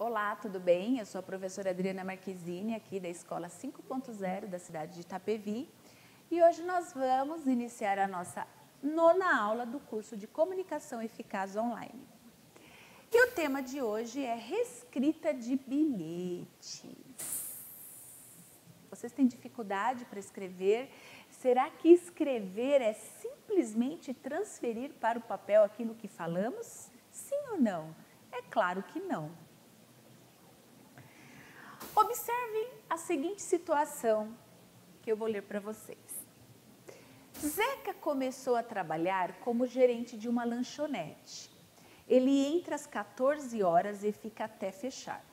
Olá, tudo bem? Eu sou a professora Adriana Marquezine, aqui da Escola 5.0 da cidade de Itapevi. E hoje nós vamos iniciar a nossa nona aula do curso de Comunicação Eficaz Online. E o tema de hoje é reescrita de bilhetes. Vocês têm dificuldade para escrever? Será que escrever é simplesmente transferir para o papel aquilo que falamos? Sim ou não? É claro que não. Observem a seguinte situação que eu vou ler para vocês. Zeca começou a trabalhar como gerente de uma lanchonete. Ele entra às 14 horas e fica até fechar.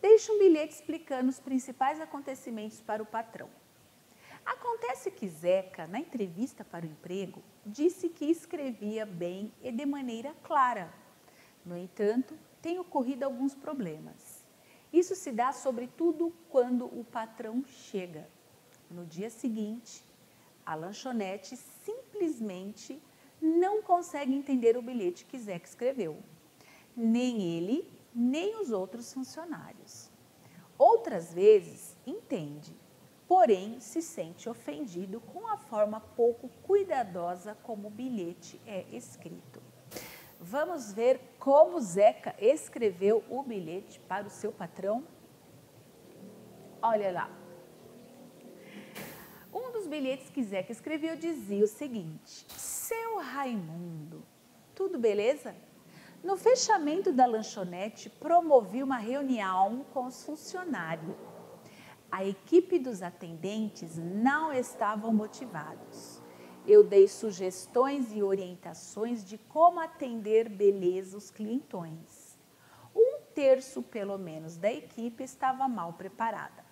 Deixa um bilhete explicando os principais acontecimentos para o patrão. Acontece que Zeca, na entrevista para o emprego, disse que escrevia bem e de maneira clara. No entanto, tem ocorrido alguns problemas. Isso se dá sobretudo quando o patrão chega. No dia seguinte, a lanchonete simplesmente não consegue entender o bilhete que Zeca escreveu. Nem ele, nem os outros funcionários. Outras vezes, entende, porém se sente ofendido com a forma pouco cuidadosa como o bilhete é escrito. Vamos ver como Zeca escreveu o bilhete para o seu patrão? Olha lá. Um dos bilhetes que Zeca escreveu dizia o seguinte: Seu Raimundo, tudo beleza? No fechamento da lanchonete, promovi uma reunião com os funcionários. A equipe dos atendentes não estavam motivados eu dei sugestões e orientações de como atender beleza os clientões. Um terço, pelo menos, da equipe estava mal preparada.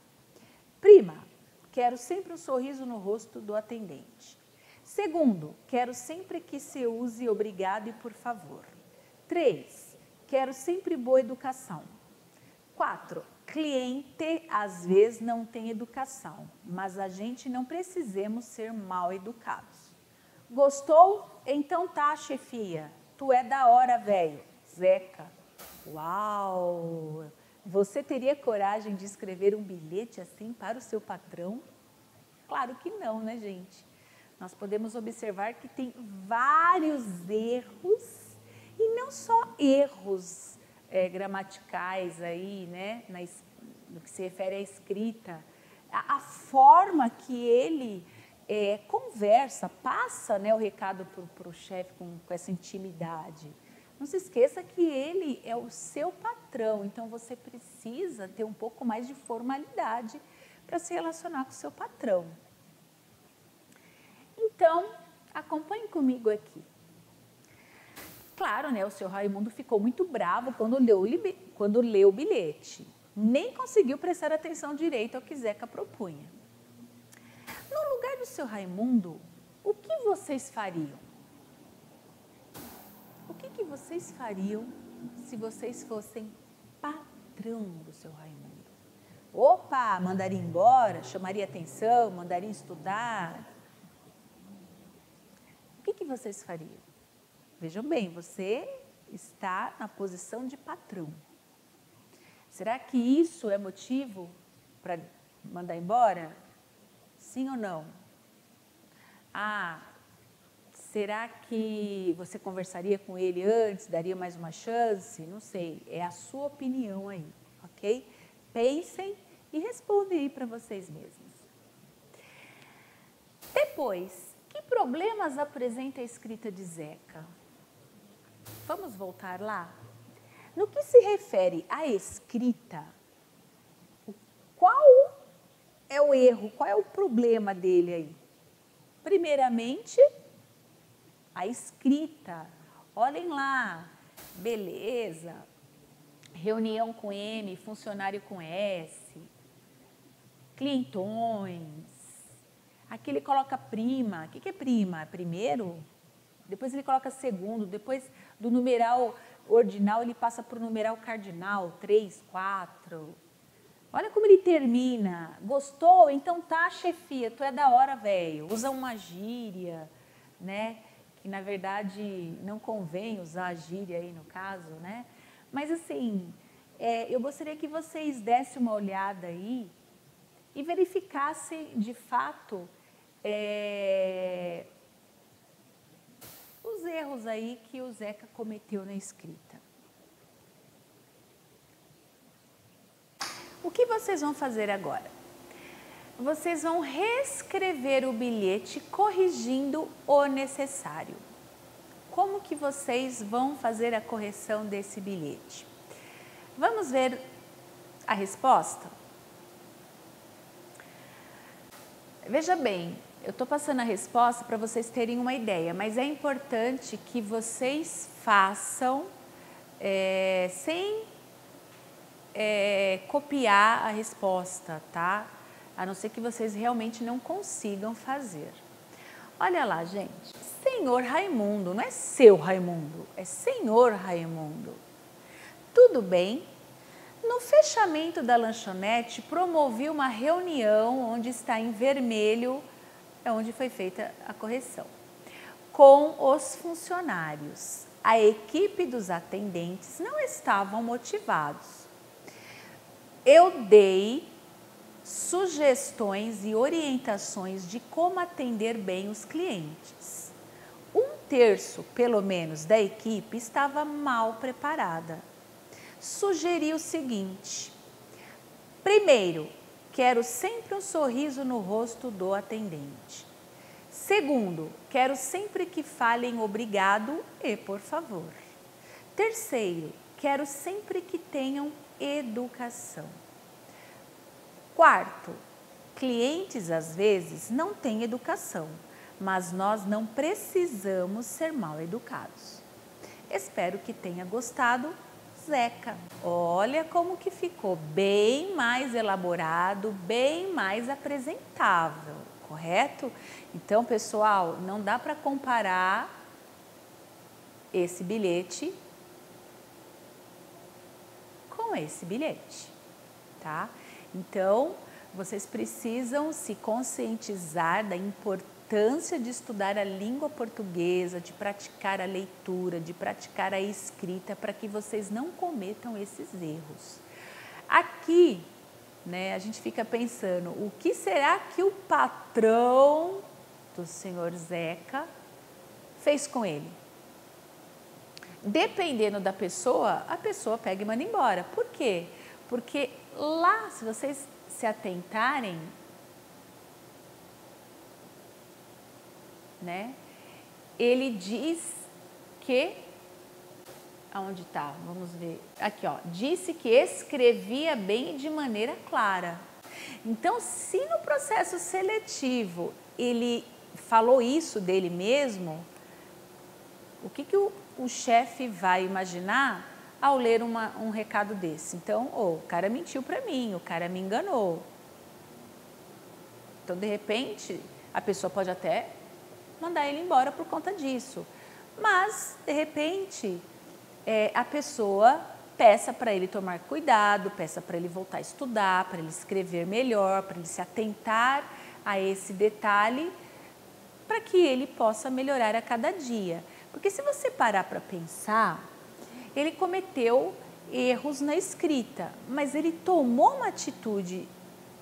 Prima, quero sempre um sorriso no rosto do atendente. Segundo, quero sempre que se use obrigado e por favor. Três, quero sempre boa educação. Quatro, cliente às vezes não tem educação, mas a gente não precisamos ser mal educados. Gostou? Então tá, chefia. Tu é da hora, velho. Zeca. Uau! Você teria coragem de escrever um bilhete assim para o seu patrão? Claro que não, né, gente? Nós podemos observar que tem vários erros e não só erros é, gramaticais aí, né, na, no que se refere à escrita, a, a forma que ele é, conversa, passa né, o recado para o chefe com, com essa intimidade. Não se esqueça que ele é o seu patrão, então você precisa ter um pouco mais de formalidade para se relacionar com o seu patrão. Então, acompanhe comigo aqui. Claro, né, o seu Raimundo ficou muito bravo quando leu, quando leu o bilhete. Nem conseguiu prestar atenção direito ao que Zeca propunha. Seu Raimundo, o que vocês fariam? O que, que vocês fariam se vocês fossem patrão do seu Raimundo? Opa, mandaria embora, chamaria atenção, mandaria estudar. O que, que vocês fariam? Vejam bem, você está na posição de patrão. Será que isso é motivo para mandar embora? Sim ou não? Ah, será que você conversaria com ele antes, daria mais uma chance? Não sei, é a sua opinião aí, ok? Pensem e respondem aí para vocês mesmos. Depois, que problemas apresenta a escrita de Zeca? Vamos voltar lá? No que se refere à escrita, qual é o erro, qual é o problema dele aí? Primeiramente, a escrita. Olhem lá, beleza, reunião com M, funcionário com S, clientões. Aqui ele coloca prima. O que é prima? Primeiro? Depois ele coloca segundo, depois do numeral ordinal ele passa para o numeral cardinal, 3, 4. Olha como ele termina. Gostou? Então tá, chefia, tu é da hora, velho. Usa uma gíria, né? Que na verdade não convém usar a gíria aí no caso, né? Mas assim, é, eu gostaria que vocês dessem uma olhada aí e verificassem de fato é, os erros aí que o Zeca cometeu na escrita. O que vocês vão fazer agora? Vocês vão reescrever o bilhete corrigindo o necessário. Como que vocês vão fazer a correção desse bilhete? Vamos ver a resposta? Veja bem, eu estou passando a resposta para vocês terem uma ideia, mas é importante que vocês façam é, sem é, copiar a resposta, tá? A não ser que vocês realmente não consigam fazer. Olha lá, gente. Senhor Raimundo, não é seu Raimundo, é Senhor Raimundo. Tudo bem? No fechamento da lanchonete, promovi uma reunião onde está em vermelho, é onde foi feita a correção, com os funcionários. A equipe dos atendentes não estavam motivados. Eu dei sugestões e orientações de como atender bem os clientes. Um terço, pelo menos, da equipe estava mal preparada sugeri o seguinte: primeiro, quero sempre um sorriso no rosto do atendente. Segundo, quero sempre que falem obrigado e por favor. Terceiro, quero sempre que tenham educação. Quarto, clientes às vezes não têm educação, mas nós não precisamos ser mal educados. Espero que tenha gostado Zeca. Olha como que ficou bem mais elaborado, bem mais apresentável, correto? Então, pessoal, não dá para comparar esse bilhete com esse bilhete, tá? Então, vocês precisam se conscientizar da importância de estudar a língua portuguesa, de praticar a leitura, de praticar a escrita, para que vocês não cometam esses erros. Aqui, né, a gente fica pensando, o que será que o patrão do senhor Zeca fez com ele? Dependendo da pessoa, a pessoa pega e manda embora. Por quê? Porque lá, se vocês se atentarem, né? Ele diz que aonde está? Vamos ver. Aqui, ó. Disse que escrevia bem de maneira clara. Então, se no processo seletivo ele falou isso dele mesmo, o que, que o, o chefe vai imaginar ao ler uma, um recado desse? Então, oh, o cara mentiu para mim, o cara me enganou. Então, de repente, a pessoa pode até mandar ele embora por conta disso. Mas, de repente, é, a pessoa peça para ele tomar cuidado, peça para ele voltar a estudar, para ele escrever melhor, para ele se atentar a esse detalhe, para que ele possa melhorar a cada dia. Porque se você parar para pensar, ele cometeu erros na escrita, mas ele tomou uma atitude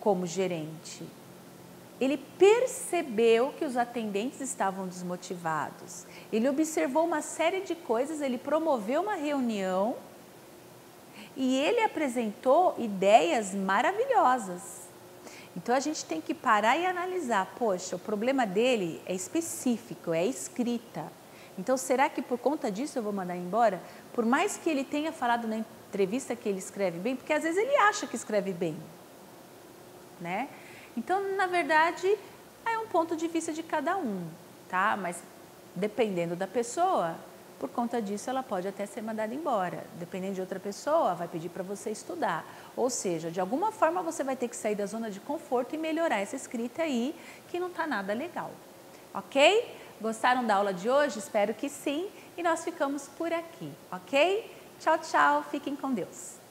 como gerente ele percebeu que os atendentes estavam desmotivados. Ele observou uma série de coisas, ele promoveu uma reunião e ele apresentou ideias maravilhosas. Então a gente tem que parar e analisar, poxa, o problema dele é específico, é escrita. Então será que por conta disso eu vou mandar embora? Por mais que ele tenha falado na entrevista que ele escreve bem, porque às vezes ele acha que escreve bem, né? Então, na verdade, é um ponto de vista de cada um, tá? Mas dependendo da pessoa, por conta disso ela pode até ser mandada embora. Dependendo de outra pessoa, vai pedir para você estudar. Ou seja, de alguma forma você vai ter que sair da zona de conforto e melhorar essa escrita aí, que não está nada legal. Ok? Gostaram da aula de hoje? Espero que sim. E nós ficamos por aqui, ok? Tchau, tchau. Fiquem com Deus.